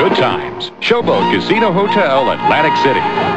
good times. Showboat Casino Hotel, Atlantic City.